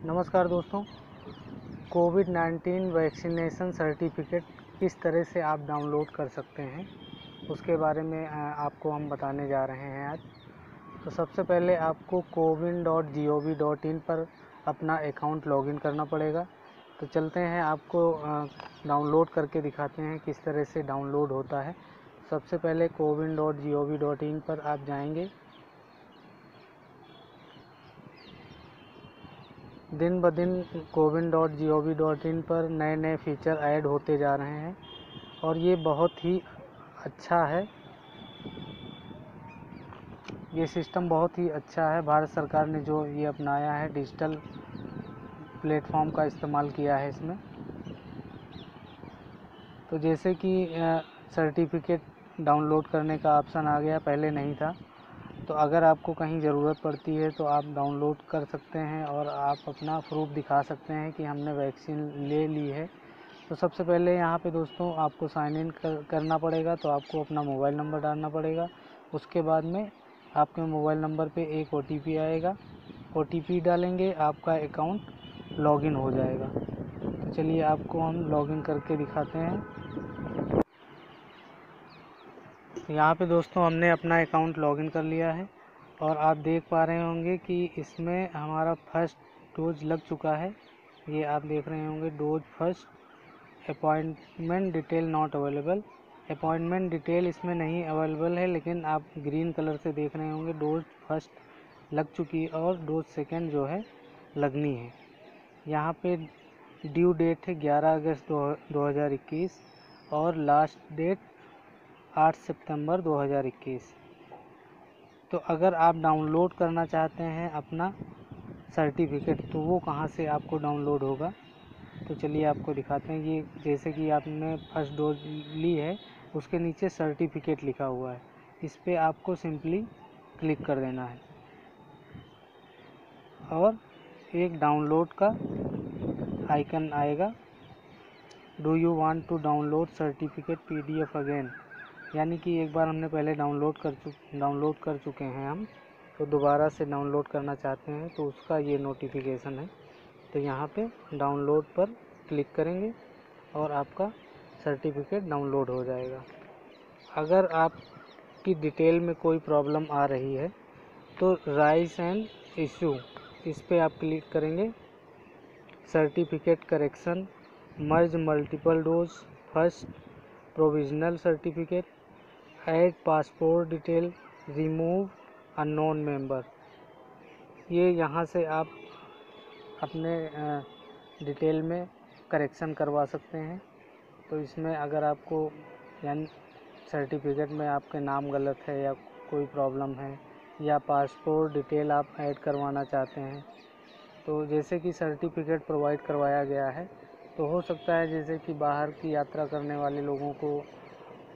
नमस्कार दोस्तों, Covid 19 vaccination certificate किस तरह से आप डाउनलोड कर सकते हैं, उसके बारे में आपको हम बताने जा रहे हैं आज। तो सबसे पहले आपको CoWIN dot G O V dot in पर अपना अकाउंट लॉगिन करना पड़ेगा। तो चलते हैं, आपको डाउनलोड करके दिखाते हैं किस तरह से डाउनलोड होता है। सबसे पहले CoWIN dot G O V dot in पर आप जाएँगे। दिन ब दिन CoWIN dot G O V dot in पर नए नए फीचर ऐड होते जा रहे हैं और ये बहुत ही अच्छा है। ये सिस्टम बहुत ही अच्छा है। भारत सरकार ने जो ये अपनाया है, डिजिटल प्लेटफॉर्म का इस्तेमाल किया है इसमें। तो जैसे कि सर्टिफिकेट डाउनलोड करने का ऑप्शन आ गया, पहले नहीं था। तो अगर आपको कहीं ज़रूरत पड़ती है तो आप डाउनलोड कर सकते हैं और आप अपना प्रूफ दिखा सकते हैं कि हमने वैक्सीन ले ली है। तो सबसे पहले यहाँ पे दोस्तों आपको साइन इन कर, करना पड़ेगा तो आपको अपना मोबाइल नंबर डालना पड़ेगा। उसके बाद में आपके मोबाइल नंबर पे एक ओटीपी आएगा। ओटीपी डालेंगे आपका अकाउंट लॉगिन हो जाएगा। तो चलिए आपको हम लॉगिन करके दिखाते हैं। यहाँ पे दोस्तों हमने अपना अकाउंट लॉगिन कर लिया है और आप देख पा रहे होंगे कि इसमें हमारा फ़र्स्ट डोज लग चुका है। ये आप देख रहे होंगे dose first appointment detail not available appointment detail इसमें नहीं अवेलेबल है, लेकिन आप ग्रीन कलर से देख रहे होंगे डोज फ़र्स्ट लग चुकी है और डोज सेकेंड जो है लगनी है। यहाँ पे ड्यू डेट है 11 अगस्त दो हज़ार इक्कीस और लास्ट डेट आठ सितंबर 2021 तो अगर आप डाउनलोड करना चाहते हैं अपना सर्टिफिकेट तो वो कहाँ से आपको डाउनलोड होगा? तो चलिए आपको दिखाते हैं। ये जैसे कि आपने फ़र्स्ट डोज ली है, उसके नीचे सर्टिफिकेट लिखा हुआ है। इस पर आपको सिंपली क्लिक कर देना है। और एक डाउनलोड का आइकन आएगा। Do you want to download certificate PDF again? यानी कि एक बार हमने पहले डाउनलोड कर चुक डाउनलोड कर चुके हैं हम तो दोबारा से डाउनलोड करना चाहते हैं तो उसका ये नोटिफिकेशन है। तो यहाँ पे डाउनलोड पर क्लिक करेंगे और आपका सर्टिफिकेट डाउनलोड हो जाएगा। अगर आपकी डिटेल में कोई प्रॉब्लम आ रही है तो राइस एंड इशू इस पर आप क्लिक करेंगे। Certificate correction merge multiple dose first provisional certificate add passport detail remove unknown member ये यहाँ से आप अपने डिटेल में करेक्शन करवा सकते हैं। तो इसमें अगर आपको यानी सर्टिफिकेट में आपके नाम गलत है या कोई प्रॉब्लम है या पासपोर्ट डिटेल आप ऐड करवाना चाहते हैं तो जैसे कि सर्टिफिकेट प्रोवाइड करवाया गया है तो हो सकता है जैसे कि बाहर की यात्रा करने वाले लोगों को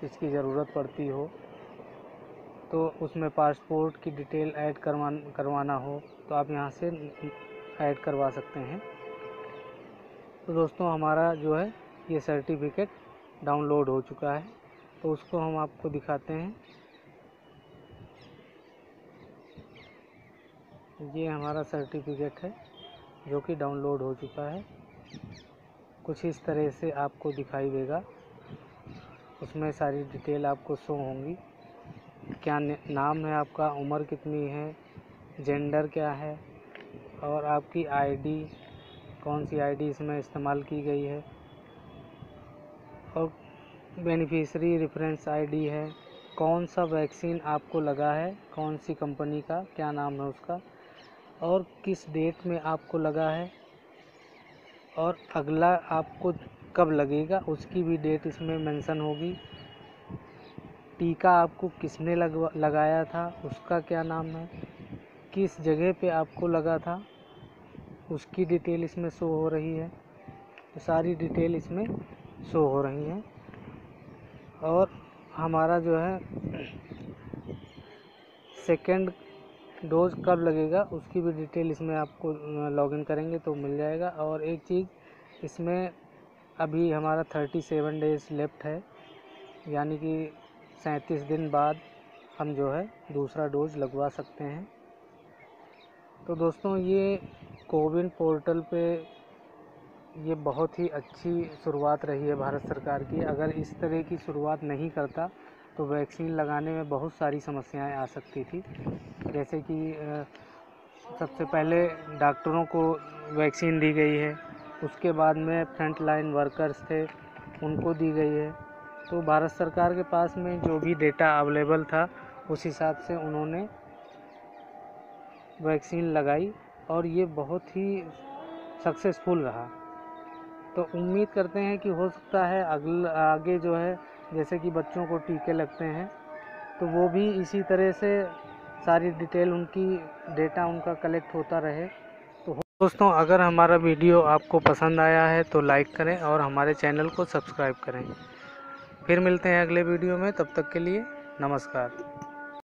इसकी ज़रूरत पड़ती हो तो उसमें पासपोर्ट की डिटेल ऐड करवा करवाना हो तो आप यहाँ से ऐड करवा सकते हैं। तो दोस्तों, हमारा जो है, ये सर्टिफिकेट डाउनलोड हो चुका है। तो उसको हम आपको दिखाते हैं। ये हमारा सर्टिफिकेट है, जो कि डाउनलोड हो चुका है। कुछ इस तरह से आपको दिखाई देगा। उसमें सारी डिटेल आपको शो होंगी। क्या नाम है आपका, उम्र कितनी है, जेंडर क्या है, और आपकी आईडी कौन सी आईडी इसमें इस्तेमाल की गई है। और बेनिफिशरी रेफरेंस आईडी है। कौन सा वैक्सीन आपको लगा है कौन सी कंपनी का, क्या नाम है उसका, और किस डेट में आपको लगा है, और अगला आपको कब लगेगा, उसकी भी डेट इसमें मेंशन होगी। टीका आपको किसने लगवा, लगाया था, उसका क्या नाम है, किस जगह पे आपको लगा था, उसकी डिटेल इसमें शो हो रही है। तो सारी डिटेल इसमें शो हो रही हैं। और हमारा जो है सेकेंड डोज कब लगेगा, उसकी भी डिटेल इसमें आपको लॉगिन करेंगे तो मिल जाएगा। और एक चीज़, इसमें अभी हमारा थर्टी सेवन डेज़ लेफ़्ट है, यानी कि सैंतीस दिन बाद हम जो है दूसरा डोज लगवा सकते हैं। तो दोस्तों, ये कोविन पोर्टल पे ये बहुत ही अच्छी शुरुआत रही है भारत सरकार की। अगर इस तरह की शुरुआत नहीं करता तो वैक्सीन लगाने में बहुत सारी समस्याएँ आ सकती थी। जैसे कि सबसे पहले डॉक्टरों को वैक्सीन दी गई है उसके बाद में फ्रंट लाइन वर्कर्स थे, उनको दी गई है। तो भारत सरकार के पास में जो भी डेटा अवेलेबल था, उस हिसाब से उन्होंने वैक्सीन लगाई और ये बहुत ही सक्सेसफुल रहा। तो उम्मीद करते हैं कि हो सकता है अगल, आगे जो है, जैसे कि बच्चों को टीके लगते हैं तो वो भी इसी तरह से सारी डिटेल उनकी डेटा उनका कलेक्ट होता रहे। दोस्तों, अगर हमारा वीडियो आपको पसंद आया है तो लाइक करें और हमारे चैनल को सब्सक्राइब करें। फिर मिलते हैं अगले वीडियो में, तब तक के लिए नमस्कार।